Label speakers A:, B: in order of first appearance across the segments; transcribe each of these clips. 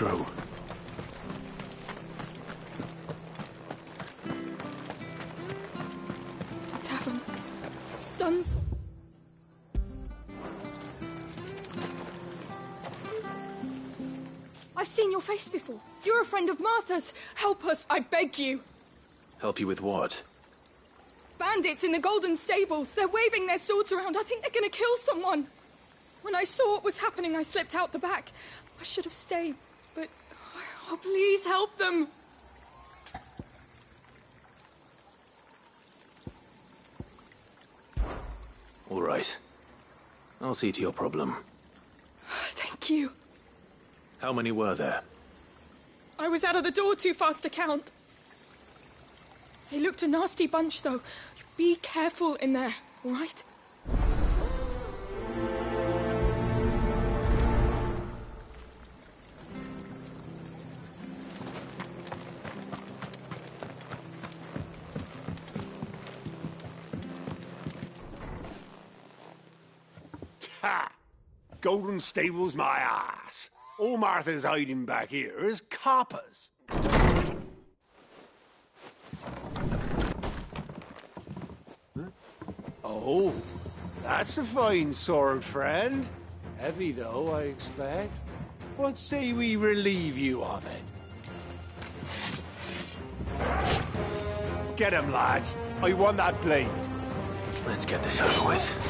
A: True.
B: It's done for. I've seen your face before. You're a friend of Martha's. Help us, I beg you.
A: Help you with what?
B: Bandits in the Golden Stables. They're waving their swords around. I think they're gonna kill someone. When I saw what was happening, I slipped out the back. I should have stayed. Oh, please help them.
A: All right. I'll see to your problem.
B: Thank you.
A: How many were there?
B: I was out of the door too fast to count. They looked a nasty bunch, though. Be careful in there, all right?
C: Golden Stables, my ass. All Martha's hiding back here is coppers. Oh, that's a fine sword, friend. Heavy, though, I expect. What say we relieve you of it? Get him, lads. I want that blade.
A: Let's get this over with.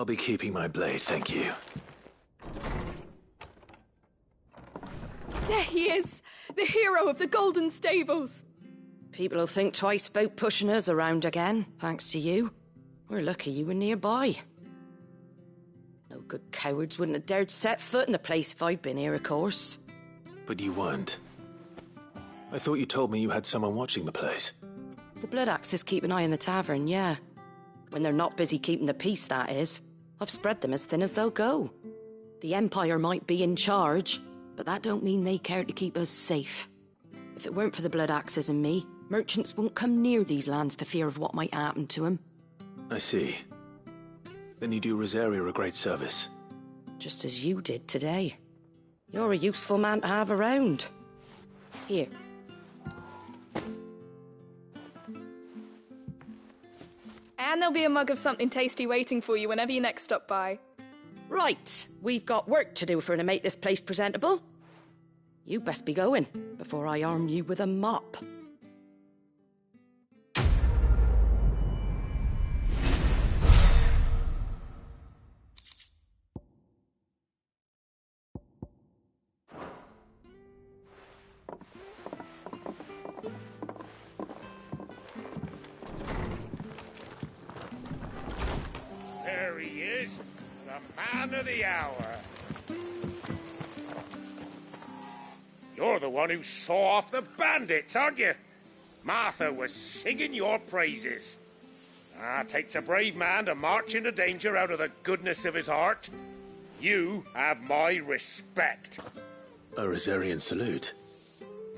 A: I'll be keeping my blade, thank you.
B: There he is, the hero of the Golden Stables.
D: People'll think twice about pushing us around again, thanks to you. We're lucky you were nearby. No good cowards wouldn't have dared set foot in the place if I'd been here, of course.
A: But you weren't. I thought you told me you had someone watching the place.
D: The Blood Axes keep an eye on the tavern, yeah. When they're not busy keeping the peace, that is. I've spread them as thin as they'll go. The Empire might be in charge, but that don't mean they care to keep us safe. If it weren't for the Blood Axes and me, merchants won't come near these lands for fear of what might happen to them.
A: I see. Then you do Rosaria a great service.
D: Just as you did today. You're a useful man to have around. Here.
B: And there'll be a mug of something tasty waiting for you whenever you next stop by.
D: Right, we've got work to do for to make this place presentable. You best be going before I arm you with a mop.
C: Man of the hour. You're the one who saw off the bandits, aren't you? Martha was singing your praises. Ah, takes a brave man to march into danger out of the goodness of his heart. You have my respect.
A: A Rosarian salute.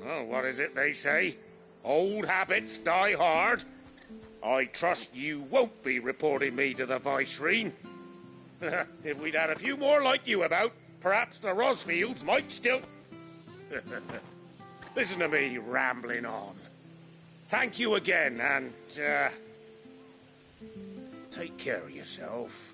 C: Oh, what is it they say? Old habits die hard. I trust you won't be reporting me to the Viceroy. if we'd had a few more like you about, perhaps the Rosfields might still. Listen to me rambling on. Thank you again, and uh, take care of yourself.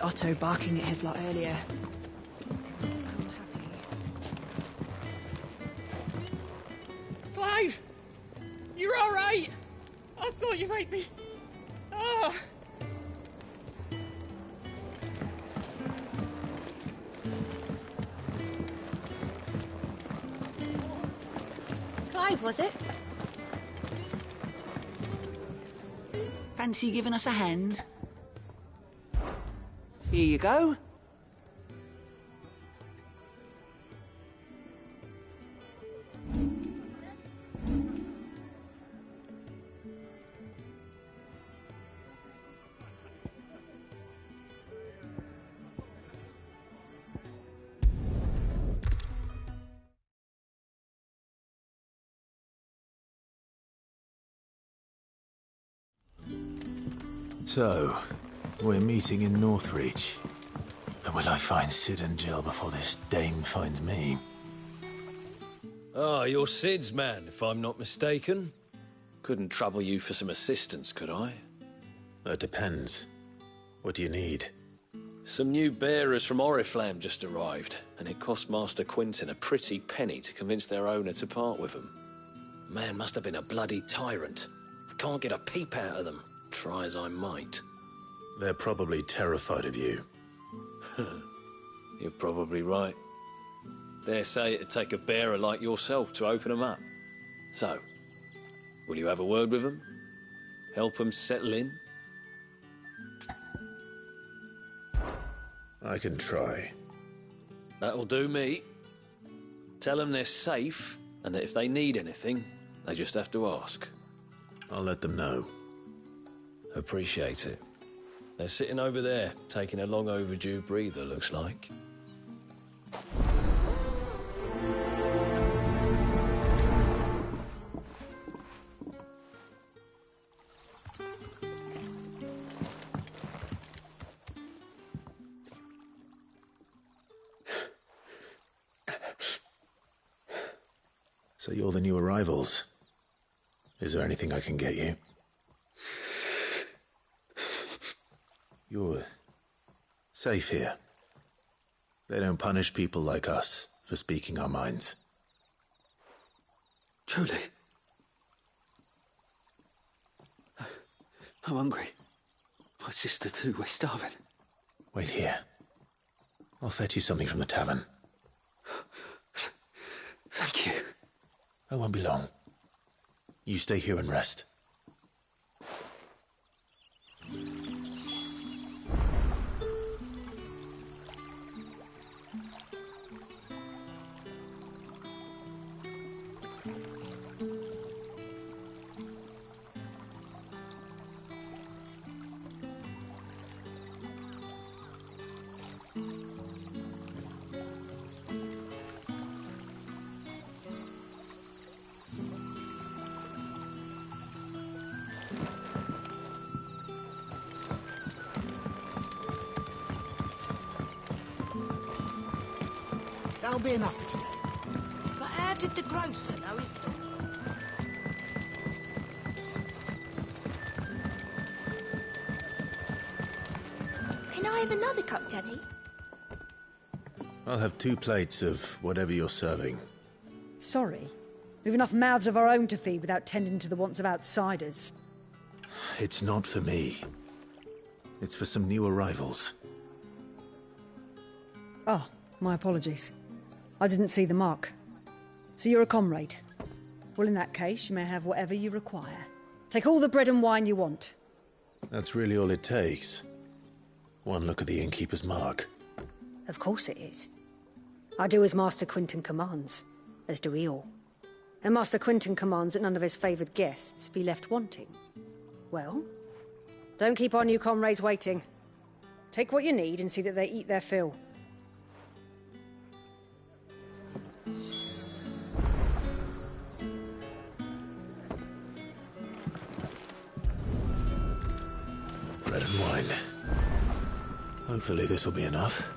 E: Heard Otto barking at his lot earlier. Didn't sound happy.
F: Clive! You're all right! I thought you might be. Ah!
G: Clive, was it?
H: Fancy giving us a hand? Here you go.
A: So, we're meeting in Northreach. But will I find Sid and Jill before this dame finds me?
I: Ah, you're Sid's man, if I'm not mistaken. Couldn't trouble you for some assistance, could I?
A: That depends. What do you need?
I: Some new bearers from Oriflamme just arrived, and it cost Master Quinton a pretty penny to convince their owner to part with them. Man must have been a bloody tyrant. I can't get a peep out of them, try as I might.
A: They're probably terrified of you.
I: You're probably right. Dare say it'd take a bearer like yourself to open them up. So, will you have a word with them? Help them settle in?
A: I can try.
I: That'll do me. Tell them they're safe, and that if they need anything, they just have to ask.
A: I'll let them know.
I: Appreciate it. They're sitting over there, taking a long overdue breather, looks like.
A: So you're the new arrivals. Is there anything I can get you? You're safe here. They don't punish people like us for speaking our minds.
H: Truly. I'm hungry. My sister too, we're starving.
A: Wait here. I'll fetch you something from the tavern.
H: Thank you.
A: I won't be long. You stay here and rest.
F: That'll be enough for today.
G: But how did the grocer know his daughter? Can I have another cup, Daddy?
A: I'll have two plates of whatever you're serving.
J: Sorry. We've enough mouths of our own to feed without tending to the wants of outsiders.
A: It's not for me. It's for some new arrivals.
J: Oh, my apologies. I didn't see the mark. So you're a comrade. Well, in that case, you may have whatever you require. Take all the bread and wine you want.
A: That's really all it takes. One look at the innkeeper's mark.
J: Of course it is. I do as Master Quinton commands, as do we all. And Master Quinton commands that none of his favoured guests be left wanting.
K: Well, don't keep our new comrades waiting. Take what you need and see that they eat their fill.
A: Hopefully this will be enough.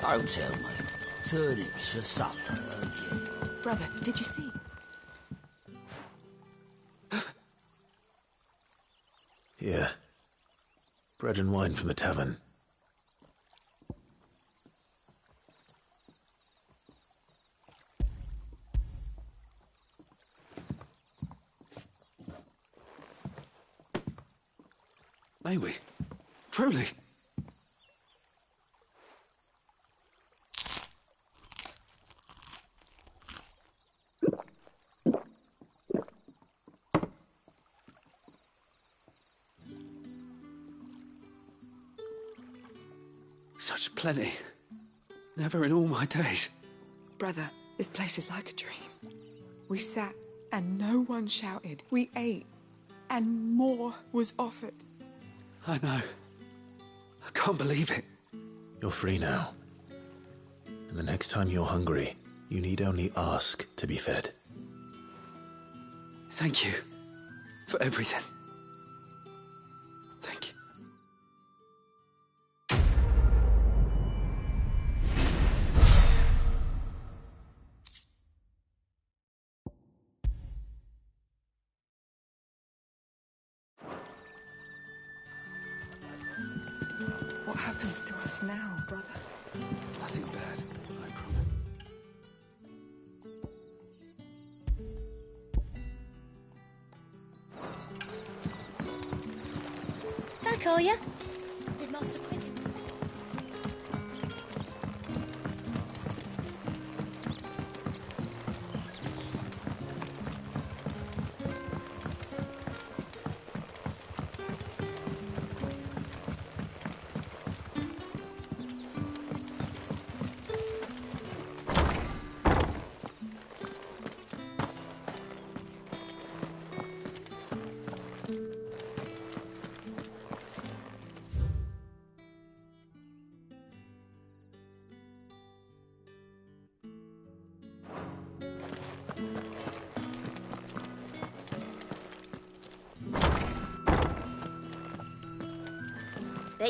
L: Don't tell me. Turnips for supper, won't you?
E: Brother, did you see?
A: Yeah. Bread and wine from the tavern.
H: May we? Truly? Such plenty. Never in all my days.
E: Brother, this place is like a dream. We sat and no one shouted. We ate and more was offered.
H: I know. I can't believe it.
A: You're free now. And the next time you're hungry, you need only ask to be fed.
H: Thank you for everything.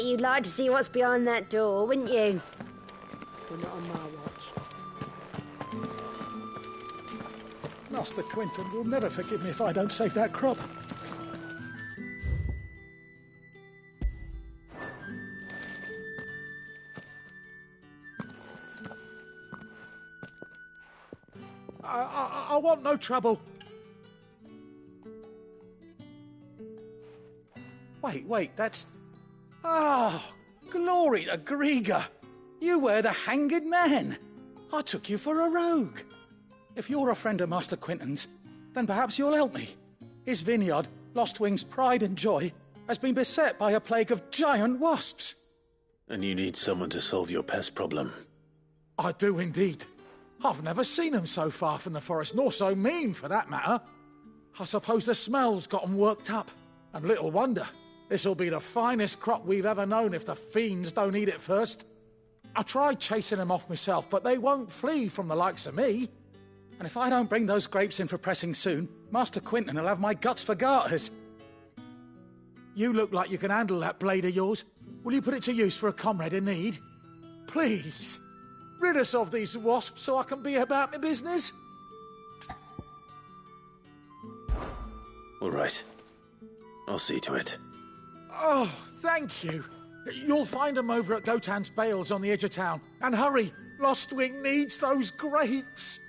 M: Bet you'd like to see what's behind that door, wouldn't you?
N: Well, not on my watch. Master Quentin will never forgive me if I don't save that crop. I, I, I want no trouble. Wait, wait, that's. Ah, glory to Greagor! You were the hanged man. I took you for a rogue. If you're a friend of Master Quentin's, then perhaps you'll help me. His vineyard, Lostwing's pride and joy, has been beset by a plague of giant wasps.
A: And you need someone to solve your pest problem.
N: I do indeed. I've never seen 'em so far from the forest, nor so mean for that matter. I suppose the smell's got 'em worked up. And little wonder. This'll be the finest crop we've ever known if the fiends don't eat it first. I tried chasing them off myself, but they won't flee from the likes of me. And if I don't bring those grapes in for pressing soon, Master Quinton will have my guts for garters. You look like you can handle that blade of yours. Will you put it to use for a comrade in need? Please, rid us of these wasps so I can be about my business.
A: All right. I'll see to it.
N: Oh, thank you. You'll find them over at Gotand's Bales on the edge of town. And hurry, Lostwing needs those grapes.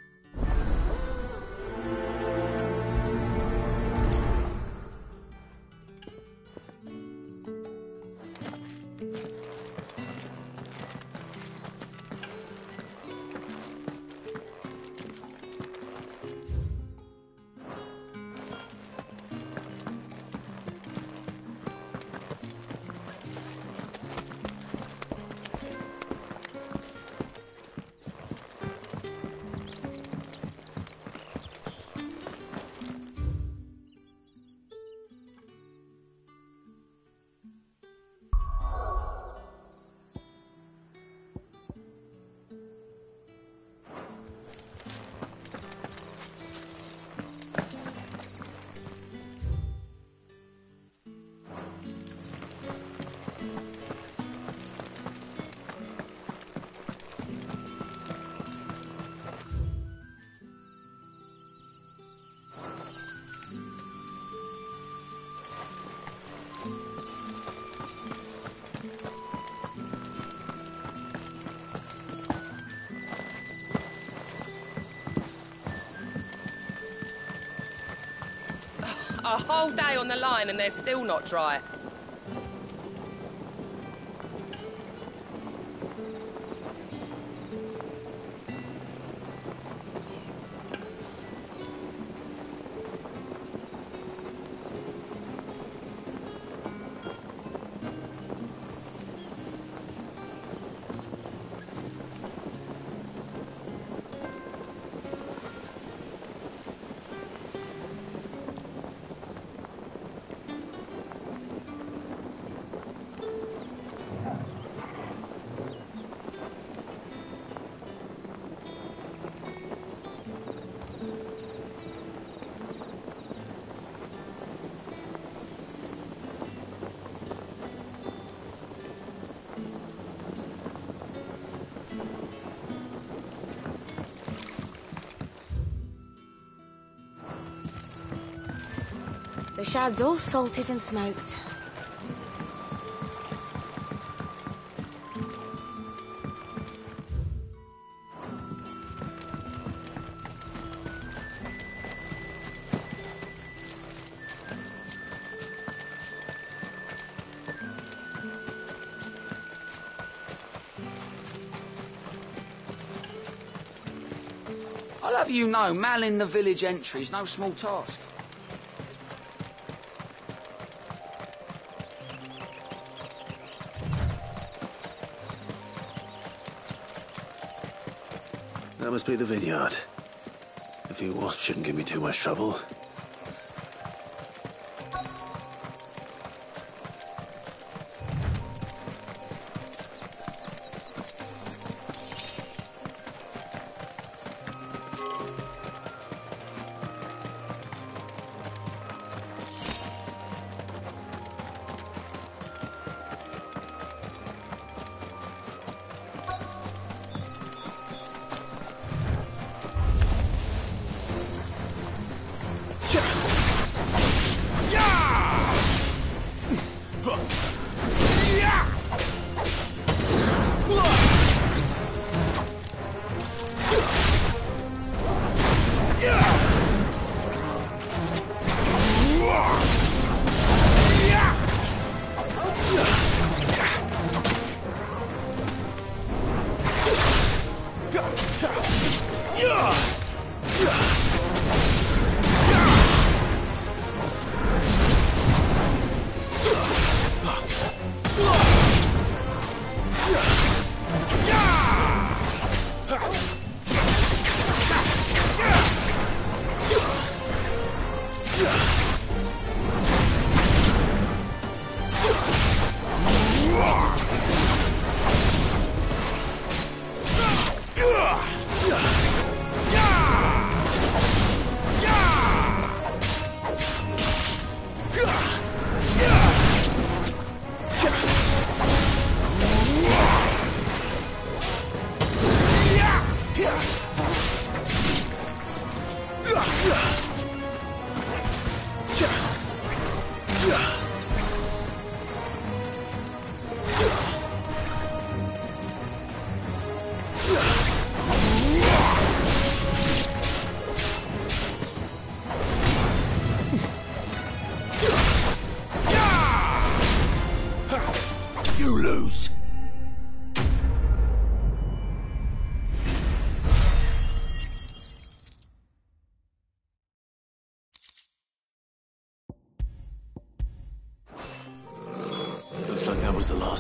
O: A whole day on the line and they're still not dry.
M: The shad's all salted and smoked.
P: I'll have you know, manning the village entry's no small task.
A: Must be the vineyard. A few wasps shouldn't give me too much trouble.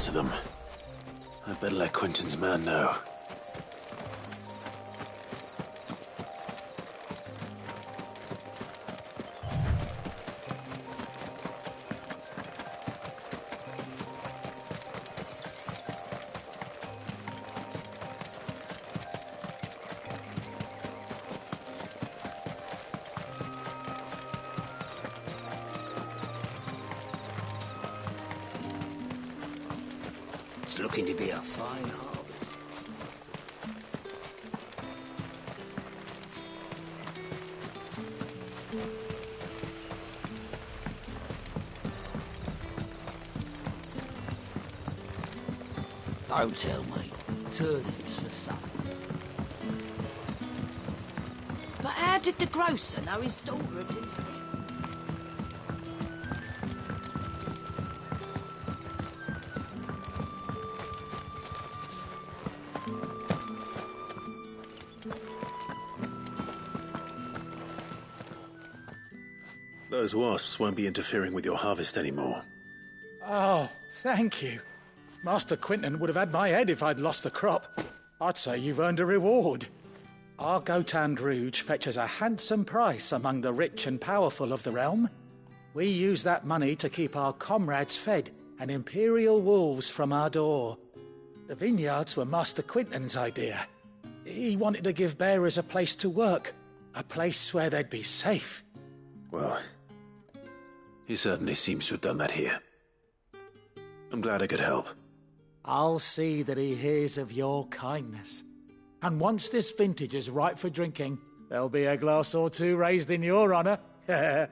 A: Last of them. I'd better let Quentin's man know.
L: It's looking to be a fine harvest. Don't tell me. Turnips for supper.
J: But how did the grocer know his daughter had been
A: Those wasps won't be interfering with your harvest anymore.
N: Oh, thank you. Master Quinton would have had my head if I'd lost the crop. I'd say you've earned a reward. Our Gotand Rouge fetches a handsome price among the rich and powerful of the realm. We use that money to keep our comrades fed and imperial wolves from our door. The vineyards were Master Quinton's idea. He wanted to give bearers a place to work, a place where they'd be safe.
A: Well, he certainly seems to have done that here. I'm glad I could help.
N: I'll see that he hears of your kindness. And once this vintage is ripe for drinking, there'll be a glass or two raised in your honour.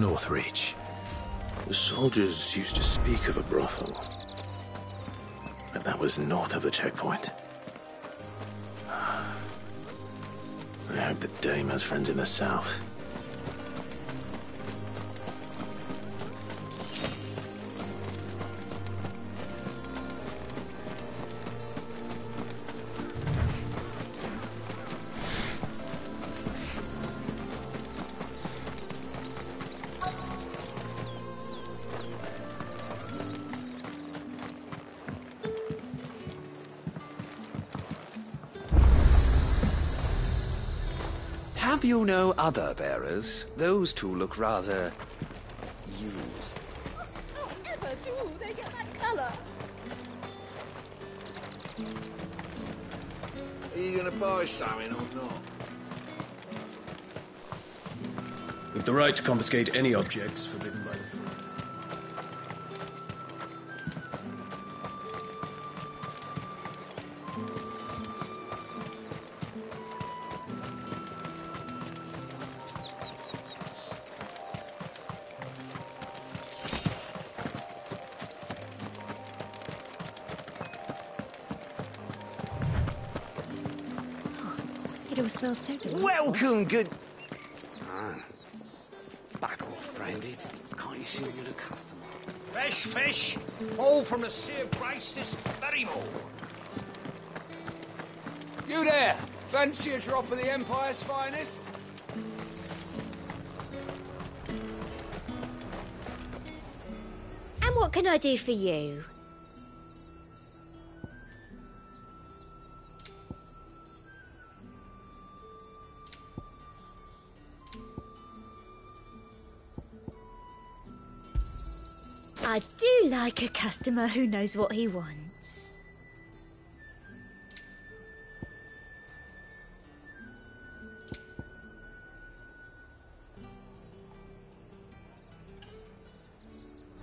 A: Northreach. The soldiers used to speak of a brothel. But that was north of the checkpoint. I hope the dame has friends in the south.
H: No other bearers? Those two look rather... used.
M: Oh, ever do they get that colour?
Q: Are you gonna buy something or not?
R: We've the right to confiscate any objects forbidden
M: smells so delightful.
H: Welcome, good... Ah. Back off, Branded. Can't you see you're a customer?
S: Fresh fish, all from the Sea of Grace this very morning.
T: You there! Fancy a drop of the Empire's finest?
M: And what can I do for you? Like a customer who knows what he wants.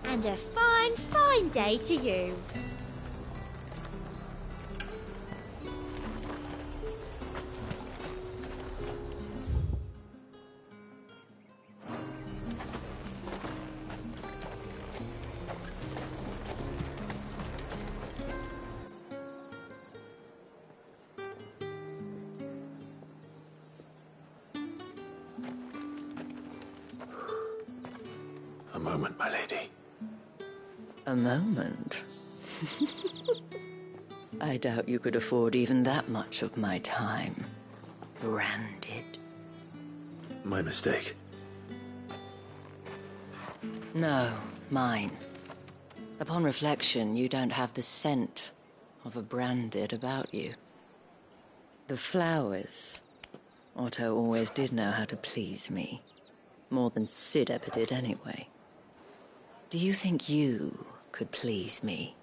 M: And a fine, fine day to you.
A: Moment?
U: I doubt you could afford even that much of my time. Branded.
A: My mistake.
U: No, mine. Upon reflection, you don't have the scent of a branded about you. The flowers. Otto always did know how to please me. More than Sid ever did, anyway. Do you think you could please me,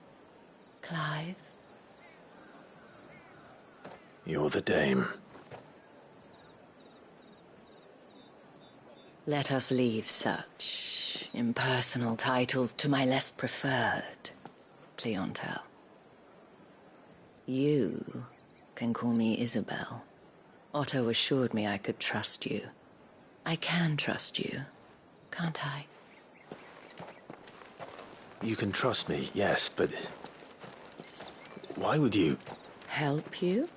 U: Clive?
A: You're the dame.
U: Let us leave such impersonal titles to my less preferred, Cleontel. You can call me Isabelle. Otto assured me I could trust you. I can trust you, can't I?
A: You can trust me, yes, but. Why would you?
U: Help you?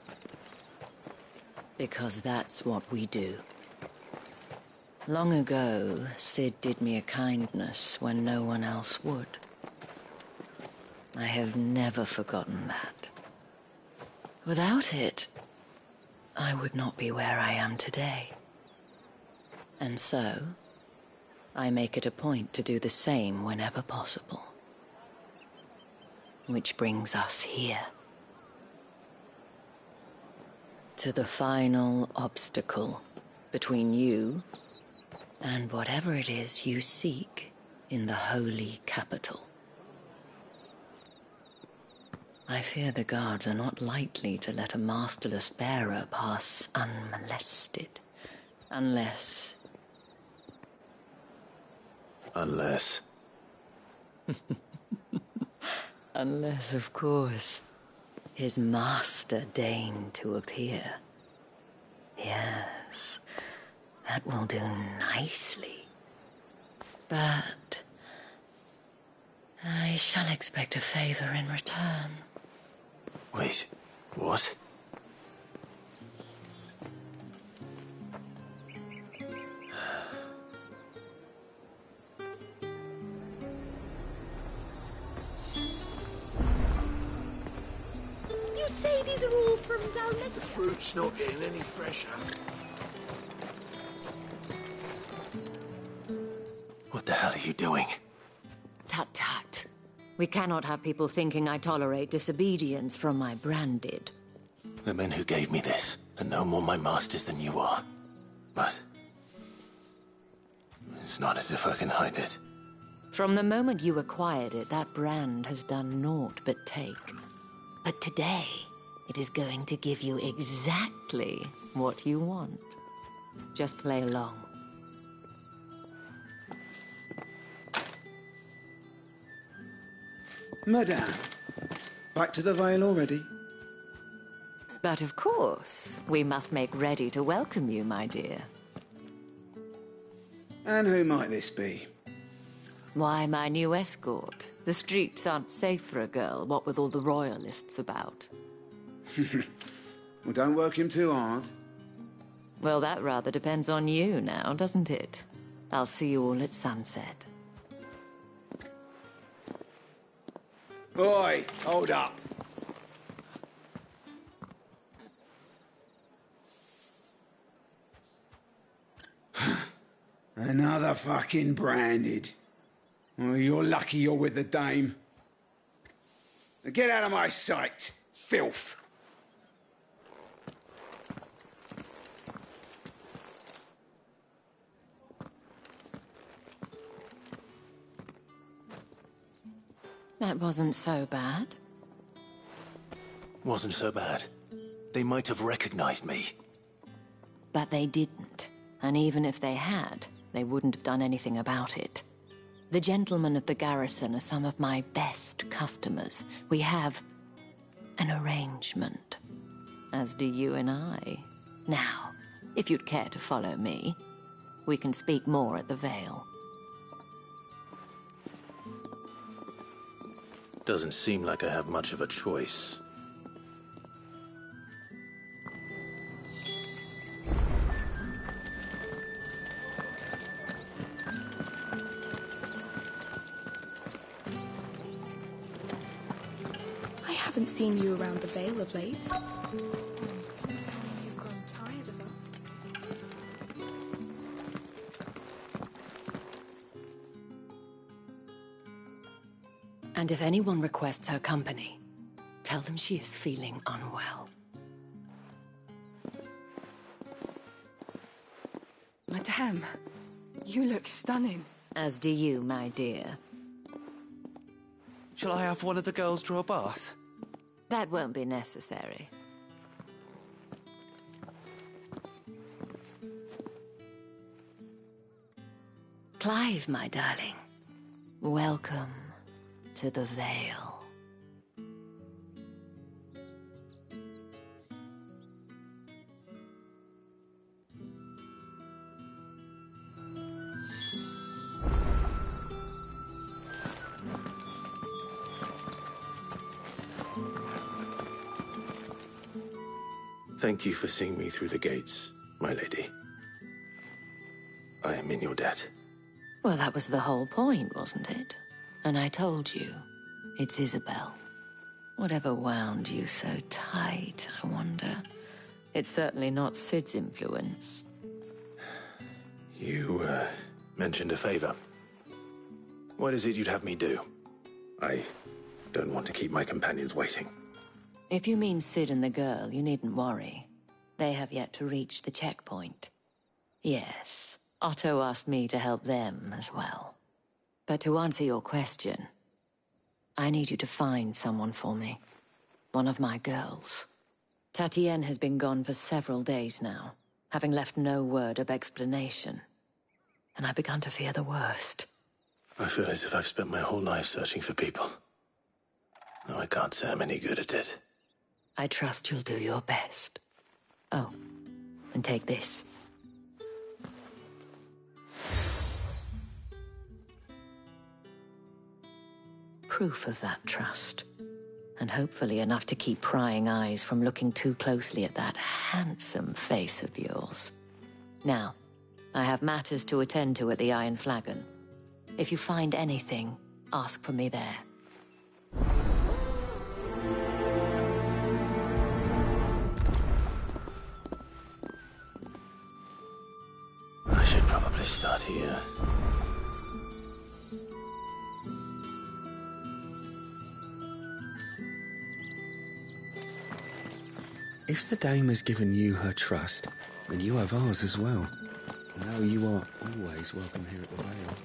U: Because that's what we do. Long ago, Cid did me a kindness when no one else would. I have never forgotten that. Without it, I would not be where I am today. And so, I make it a point to do the same whenever possible. Which brings us here. To the final obstacle between you and whatever it is you seek in the holy capital. I fear the guards are not likely to let a masterless bearer pass unmolested. Unless.
A: Unless.
U: Unless, of course, his master deigned to appear. Yes, that will do nicely. But. I shall expect a favor in return.
A: Wait, what?
M: All from down there?
Q: The fruit's not getting any fresher.
A: What the hell are you doing?
U: Tut tut. We cannot have people thinking I tolerate disobedience from my branded.
A: The men who gave me this are no more my masters than you are. But it's not as if I can hide it.
U: From the moment you acquired it, that brand has done naught but take. But today, it is going to give you exactly what you want. Just play along.
V: Madame, back to the Vale already?
U: But of course, we must make ready to welcome you, my dear.
V: And who might this be?
U: Why, my new escort. The streets aren't safe for a girl, what with all the royalists about.
V: well, don't work him too hard.
U: Well, that rather depends on you now, doesn't it? I'll see you all at sunset.
V: Oi, hold up. Another fucking branded. Oh, you're lucky you're with the dame. Get out of my sight, filth.
U: That wasn't so bad.
A: Wasn't so bad. They might have recognized me.
U: But they didn't. And even if they had, they wouldn't have done anything about it. The gentlemen of the garrison are some of my best customers. We have an arrangement, as do you and I. Now, if you'd care to follow me, we can speak more at the Vale.
A: Doesn't seem like I have much of a choice.
B: I haven't seen you around the Vale of late.
U: And if anyone requests her company, tell them she is feeling unwell.
E: Madame, you look stunning.
U: As do you, my dear.
W: Shall I have one of the girls draw a bath?
U: That won't be necessary. Clive, my darling. Welcome to the Vale.
A: Thank you for seeing me through the gates, my lady. I am in your debt.
U: Well, that was the whole point, wasn't it? And I told you, it's Isabelle. Whatever wound you so tight, I wonder. It's certainly not Cid's influence.
A: You, uh, mentioned a favor. What is it you'd have me do? I don't want to keep my companions waiting.
U: If you mean Sid and the girl, you needn't worry. They have yet to reach the checkpoint. Yes, Otto asked me to help them as well. But to answer your question, I need you to find someone for me. One of my girls. Tatienne has been gone for several days now, having left no word of explanation. And I've begun to fear the worst.
A: I feel as if I've spent my whole life searching for people. Though I can't say I'm any good at it.
U: I trust you'll do your best. Oh, and take this. Proof of that trust. And hopefully enough to keep prying eyes from looking too closely at that handsome face of yours. Now, I have matters to attend to at the Iron Flagon. If you find anything, ask for me there.
A: I should probably start here.
H: If the dame has given you her trust, then you have ours as well. No, you are always welcome here at the Vale.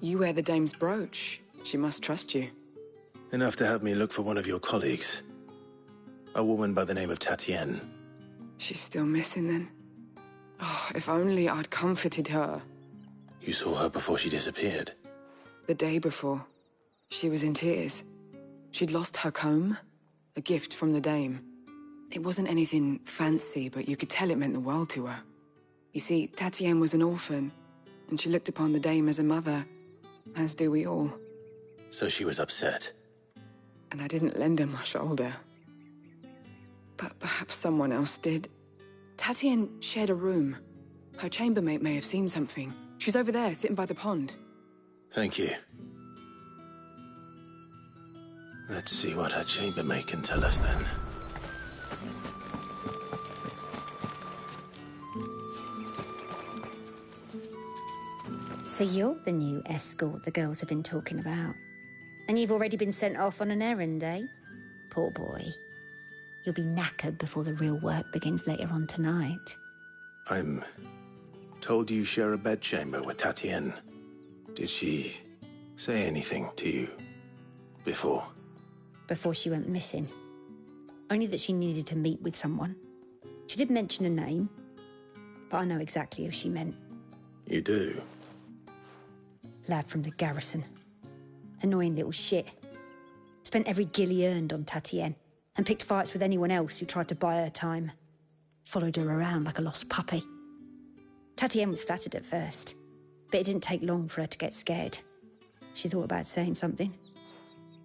E: You wear the dame's brooch. She must trust you.
A: Enough to have me look for one of your colleagues. A woman by the name of Tatienne.
E: She's still missing then. Oh, if only I'd comforted her.
A: You saw her before she disappeared.
E: The day before, she was in tears. She'd lost her comb, a gift from the dame. It wasn't anything fancy, but you could tell it meant the world to her. You see, Tatienne was an orphan, and she looked upon the dame as a mother, as do we all.
A: So she was upset.
E: And I didn't lend her my shoulder. But perhaps someone else did. Tatienne shared a room. Her chambermaid may have seen something. She's over there, sitting by the pond.
A: Thank you. Let's see what her chambermaid can tell us then.
J: So you're the new escort the girls have been talking about. And you've already been sent off on an errand, eh? Poor boy. You'll be knackered before the real work begins later on tonight.
A: I'm told you share a bedchamber with Tatienne. Did she say anything to you before?
J: Before she went missing. Only that she needed to meet with someone. She did mention a name, but I know exactly who she meant.
A: You do?
J: Lad from the garrison. Annoying little shit. Spent every gil he earned on Tatienne and picked fights with anyone else who tried to buy her time. Followed her around like a lost puppy. Tatienne was flattered at first, but it didn't take long for her to get scared. She thought about saying something.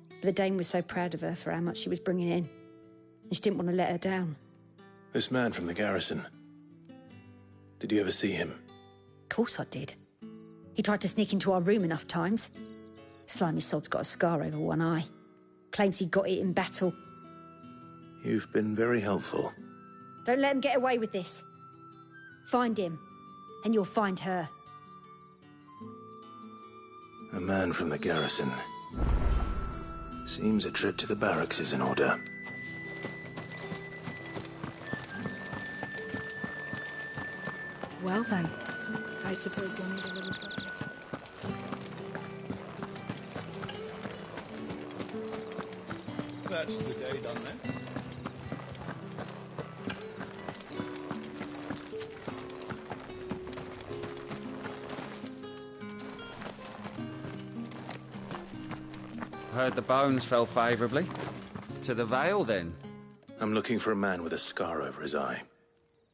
J: But the dame was so proud of her for how much she was bringing in, and she didn't want to let her down.
A: This man from the garrison. Did you ever see him?
J: Of course I did. He tried to sneak into our room enough times. Slimy sod's got a scar over one eye. Claims he got it in battle.
A: You've been very helpful.
J: Don't let him get away with this. Find him, and you'll find her.
A: A man from the garrison. Seems a trip to the barracks is in order.
B: Well then, I suppose you'll need a little supper.
X: That's the day done then.
P: Heard the bones fell favourably. To the Vale, then?
A: I'm looking for a man with a scar over his eye.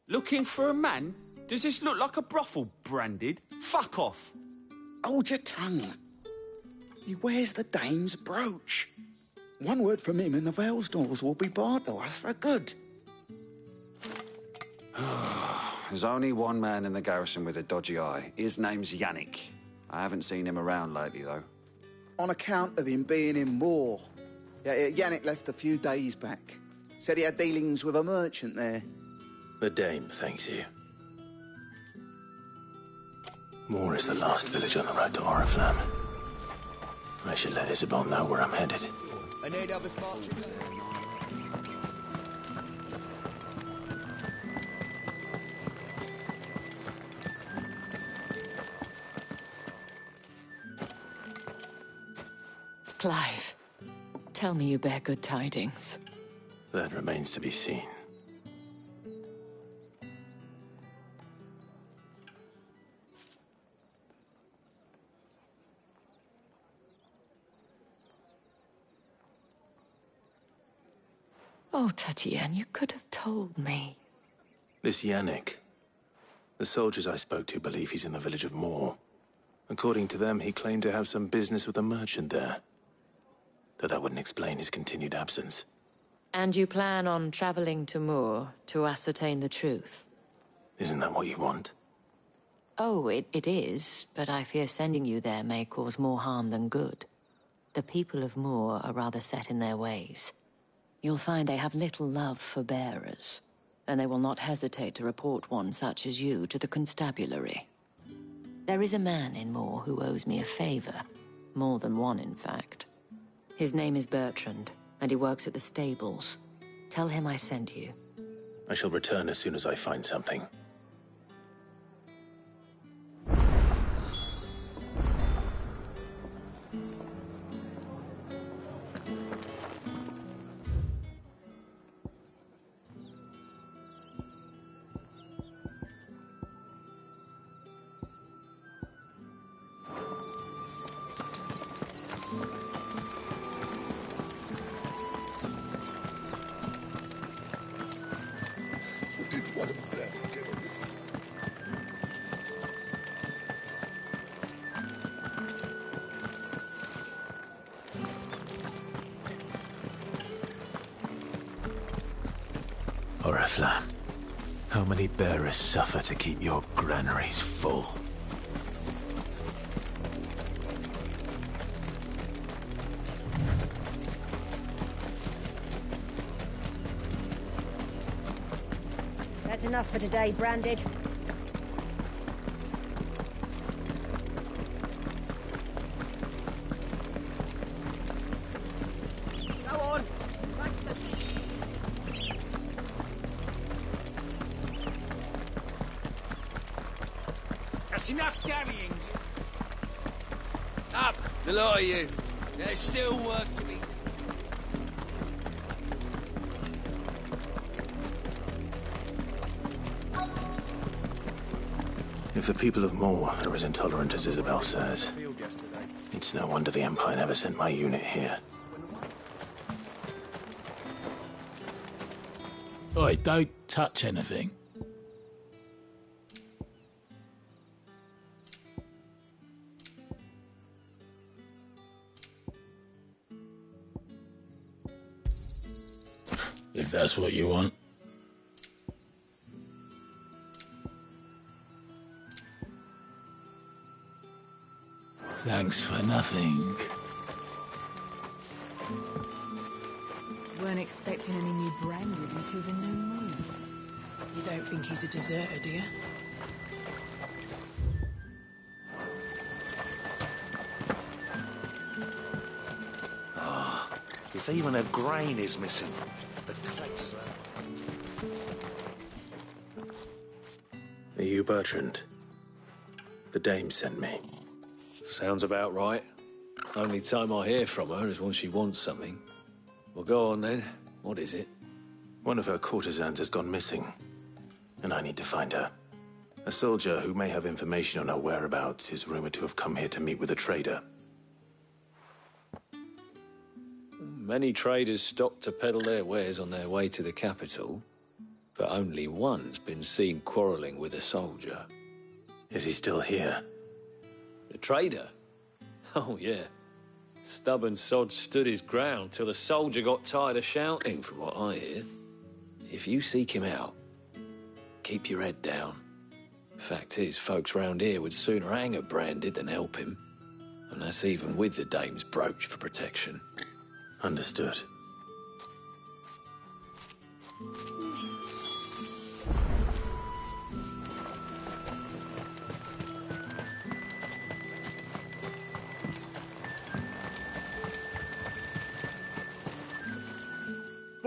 P: Looking for a man? Does this look like a brothel, branded? Fuck off!
V: Hold your tongue. He wears the dame's brooch. One word from him and the Vale's doors will be barred to us for good.
P: There's only one man in the garrison with a dodgy eye. His name's Yannick. I haven't seen him around lately, though.
V: On account of him being in war. Yeah, yeah, Yannick left a few days back. Said he had dealings with a merchant there.
A: The dame thanks you. Moore is the last village on the road to Oriflamme. I should let Isabelle know where I'm headed.
F: I need other smart
U: tell me you bear good tidings.
A: That remains to be seen.
U: Oh, Tatienne, you could have told me.
A: This Yannick. The soldiers I spoke to believe he's in the village of Moore. According to them, he claimed to have some business with a merchant there. Though that wouldn't explain his continued absence.
U: And you plan on traveling to Moore to ascertain the truth?
A: Isn't that what you want?
U: Oh, it, it is, but I fear sending you there may cause more harm than good. The people of Moore are rather set in their ways. You'll find they have little love for bearers, and they will not hesitate to report one such as you to the constabulary. There is a man in Moore who owes me a favor. More than one, in fact. His name is Bertrand, and he works at the stables. Tell him I sent you.
A: I shall return as soon as I find something. To keep your granaries full?
J: That's enough for today, Branded.
H: That's enough carrying. Up, the lot of you. There's still work to be.
A: If the people of Moore are as intolerant as Isabelle says, it's no wonder the Empire never sent my unit here.
N: Oi, don't touch anything. If that's what you want. Thanks for nothing.
E: Weren't expecting any new branded until the new moon.
F: You don't think he's a deserter, do you?
Y: Ah, if even a grain is missing,
A: Bertrand? The dame sent me.
I: Sounds about right. Only time I hear from her is when she wants something. Well, go on then. What is it?
A: One of her courtesans has gone missing, and I need to find her. A soldier who may have information on her whereabouts is rumored to have come here to meet with a trader.
I: Many traders stop to peddle their wares on their way to the capital, but only one's been seen quarreling with a soldier.
A: Is he still here?
I: The trader? Oh, yeah. Stubborn sod stood his ground till the soldier got tired of shouting, from what I hear. If you seek him out, keep your head down. Fact is, folks round here would sooner hang a branded than help him. And that's even with the dame's brooch for protection.
A: Understood.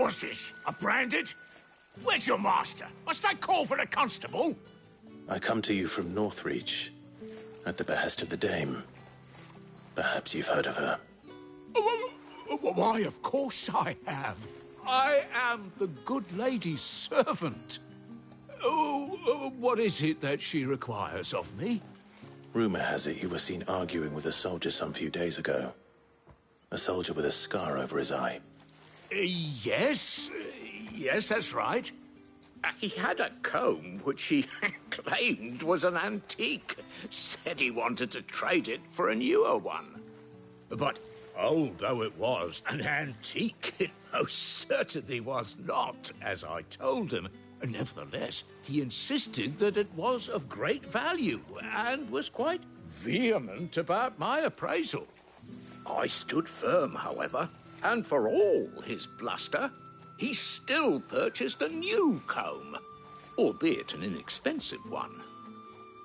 Z: What's this? A branded? Where's your master? Must I call for a constable?
A: I come to you from Northreach, at the behest of the dame. Perhaps you've heard of her.
Z: Oh, oh, oh, why, of course I have. I am the good lady's servant. Oh, oh, what is it that she requires of me?
A: Rumor has it you were seen arguing with a soldier some few days ago. A soldier with a scar over his eye.
Z: Uh, yes, uh, yes, that's right. Uh, He had a comb which he claimed was an antique. Said he wanted to trade it for a newer one. But old though it was, an antique it most certainly was not, as I told him. Nevertheless, he insisted that it was of great value and was quite vehement about my appraisal. I stood firm, however, and for all his bluster, he still purchased a new comb, albeit an inexpensive one.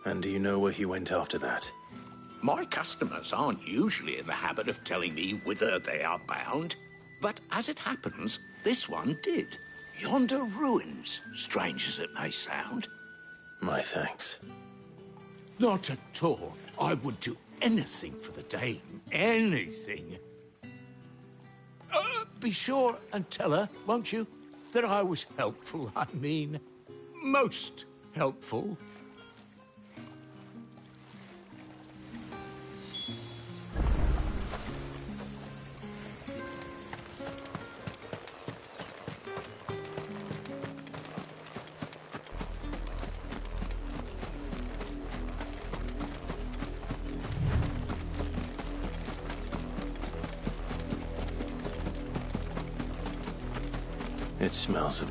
A: And do you know where he went after that?
Z: My customers aren't usually in the habit of telling me whither they are bound. But as it happens, this one did. Yonder ruins, strange as it may sound.
A: My thanks.
Z: Not at all. I would do anything for the dame. Anything. Be sure and tell her, won't you, that I was helpful. I mean, most helpful.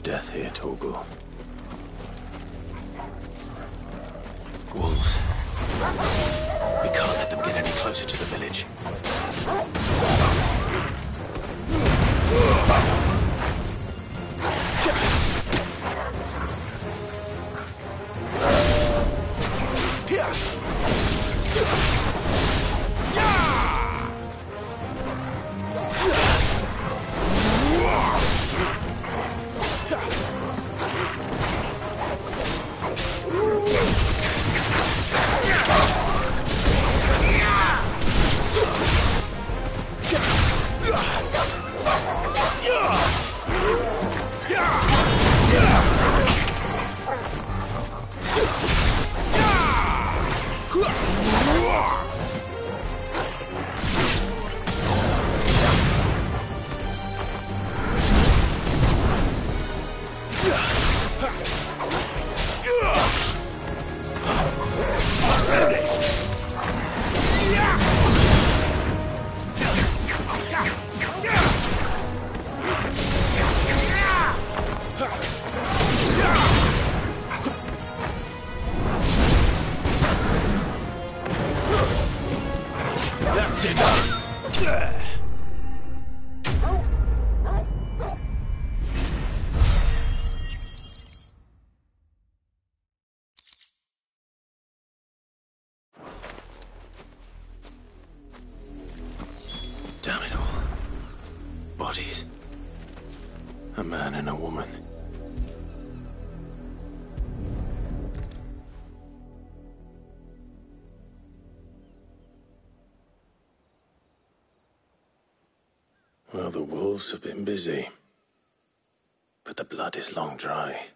A: Death here, Torgal. The wolves have been busy. But the blood is long dry.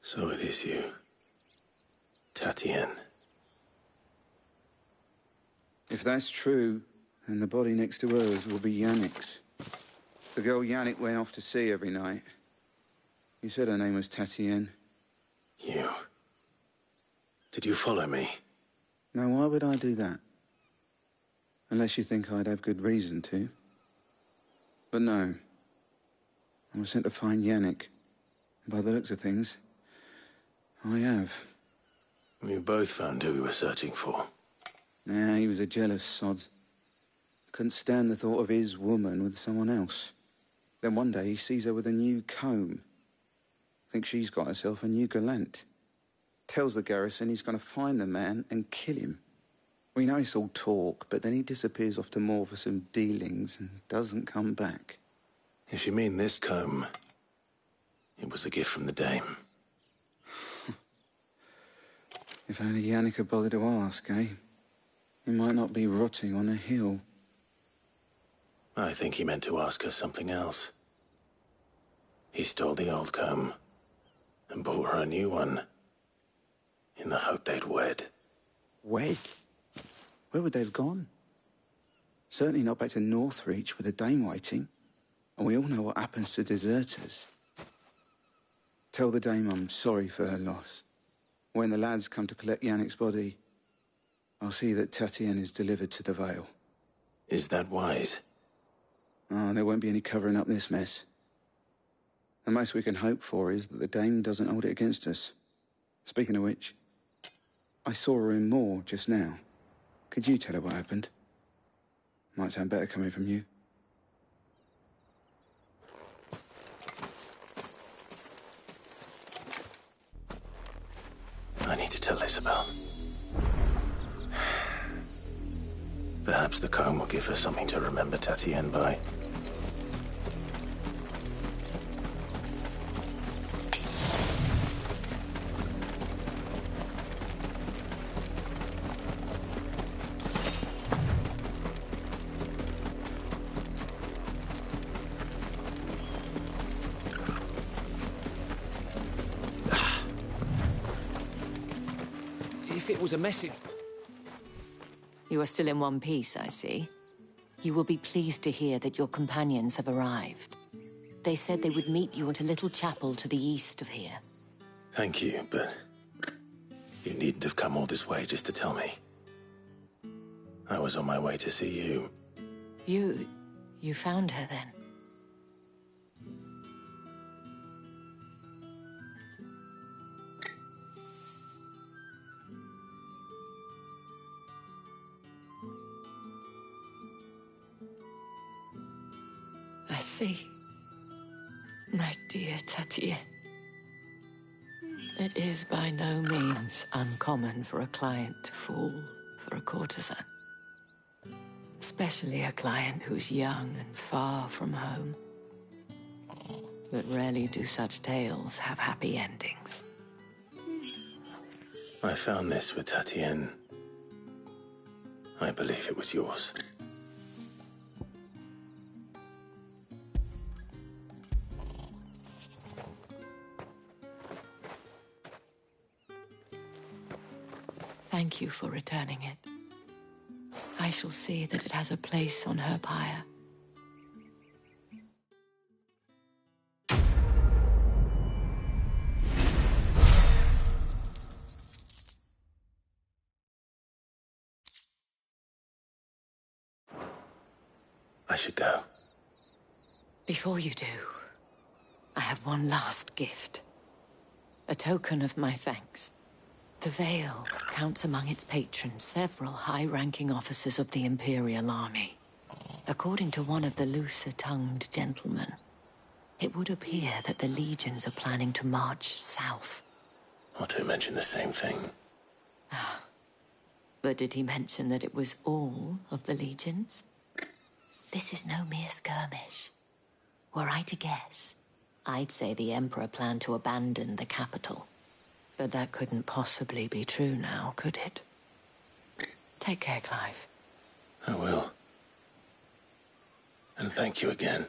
A: So it is you, Tatienne.
V: If that's true, then the body next to hers will be Yannick's. The girl Yannick went off to sea every night. You said her name was Tatienne.
A: You. Did you follow me?
V: Now, why would I do that? Unless you think I'd have good reason to. But no. I was sent to find Yannick. And by the looks of things, I have.
A: We both found who we were searching for.
V: Nah, he was a jealous sod. Couldn't stand the thought of his woman with someone else. Then one day he sees her with a new comb. Thinks she's got herself a new gallant. Tells the garrison he's going to find the man and kill him. We know it's all talk, but then he disappears off to Moore for some dealings and doesn't come back.
A: If you mean this comb, it was a gift from the dame.
V: If only Yannick had bothered to ask, eh? He might not be rotting on a hill.
A: I think he meant to ask her something else. He stole the old comb and bought her a new one in the hope they'd wed.
V: Wed? Where would they have gone? Certainly not back to Northreach with a dame waiting. And we all know what happens to deserters. Tell the dame I'm sorry for her loss. When the lads come to collect Yannick's body, I'll see that Tatienne is delivered to the Vale.
A: Is that wise?
V: Oh, there won't be any covering up this mess. The most we can hope for is that the dame doesn't hold it against us. Speaking of which, I saw her in Moore just now. Could you tell her what happened? Might sound better coming from you.
A: I need to tell Isabelle. Perhaps the comb will give her something to remember Tatienne by.
I: Was a message...
U: You are still in one piece, I see. You will be pleased to hear that your companions have arrived. They said they would meet you at a little chapel to the east of here.
A: Thank you, but you needn't have come all this way just to tell me. I was on my way to see you.
U: You... you found her then? See. My dear Tatienne. It is by no means uncommon for a client to fall for a courtesan. Especially a client who's young and far from home. But rarely do such tales have happy endings.
A: I found this with Tatienne. I believe it was yours.
U: Thank you for returning it. I shall see that it has a place on her pyre.
A: I should go.
U: Before you do, I have one last gift. A token of my thanks. The Vale counts among its patrons several high-ranking officers of the Imperial Army. According to one of the looser-tongued gentlemen, it would appear that the legions are planning to march south.
A: Otto mentioned the same thing. Ah.
U: But did he mention that it was all of the legions? This is no mere skirmish. Were I to guess, I'd say the Emperor planned to abandon the capital. But that couldn't possibly be true now, could it? Take care, Clive.
A: I will. And thank you again.